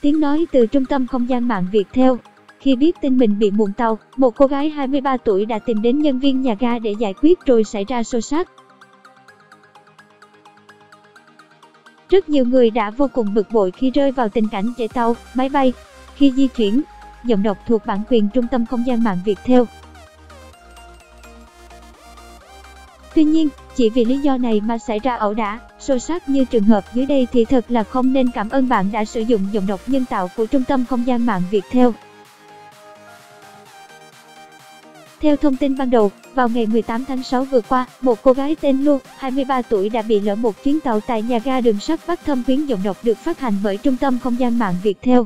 tiếng nói từ trung tâm không gian mạng việt theo Khi biết tin mình bị muộn tàu, một cô gái 23 tuổi đã tìm đến nhân viên nhà ga để giải quyết rồi xảy ra xô xát. Rất nhiều người đã vô cùng bực bội khi rơi vào tình cảnh chạy tàu, máy bay khi di chuyển. Giọng đọc thuộc bản quyền Trung tâm Không gian mạng việt theo Tuy nhiên, chỉ vì lý do này mà xảy ra ẩu đả, xô xát như trường hợp dưới đây thì thật là không nên cảm ơn bạn đã sử dụng giọng đọc nhân tạo của Trung tâm Không gian mạng Viettel. Theo thông tin ban đầu, vào ngày 18 tháng 6 vừa qua, một cô gái tên Lu, 23 tuổi đã bị lỡ một chuyến tàu tại nhà ga đường sắt Bắc Thâm Quyến giọng đọc được phát hành bởi Trung tâm Không gian mạng Viettel.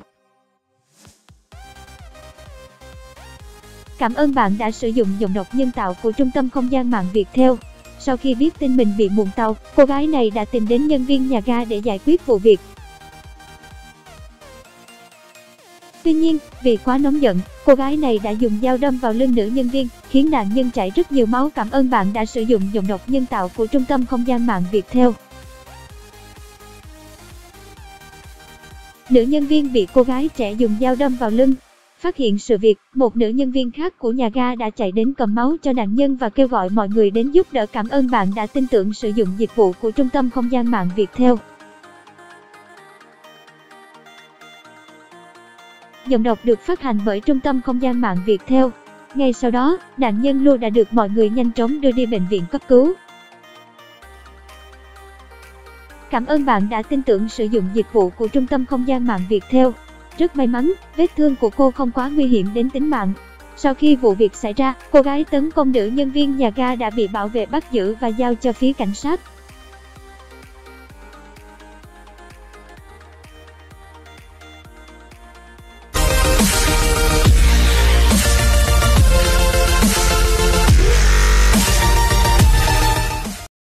Cảm ơn bạn đã sử dụng giọng đọc nhân tạo của Trung tâm Không gian mạng Viettel. Sau khi biết tin mình bị muộn tàu, cô gái này đã tìm đến nhân viên nhà ga để giải quyết vụ việc. Tuy nhiên, vì quá nóng giận, cô gái này đã dùng dao đâm vào lưng nữ nhân viên, khiến nạn nhân chảy rất nhiều máu. Cảm ơn bạn đã sử dụng giọng đọc nhân tạo của Trung tâm Không gian mạng Viettel. Nữ nhân viên bị cô gái trẻ dùng dao đâm vào lưng, Phát hiện sự việc, một nữ nhân viên khác của nhà ga đã chạy đến cầm máu cho nạn nhân và kêu gọi mọi người đến giúp đỡ cảm ơn bạn đã tin tưởng sử dụng dịch vụ của Trung tâm Không gian mạng Viettel. Giọng đọc được phát hành bởi Trung tâm Không gian mạng Viettel. Ngay sau đó, nạn nhân Lu đã được mọi người nhanh chóng đưa đi bệnh viện cấp cứu. Cảm ơn bạn đã tin tưởng sử dụng dịch vụ của Trung tâm Không gian mạng Viettel. Rất may mắn, vết thương của cô không quá nguy hiểm đến tính mạng. Sau khi vụ việc xảy ra, cô gái tấn công nữ nhân viên nhà ga đã bị bảo vệ bắt giữ và giao cho phía cảnh sát.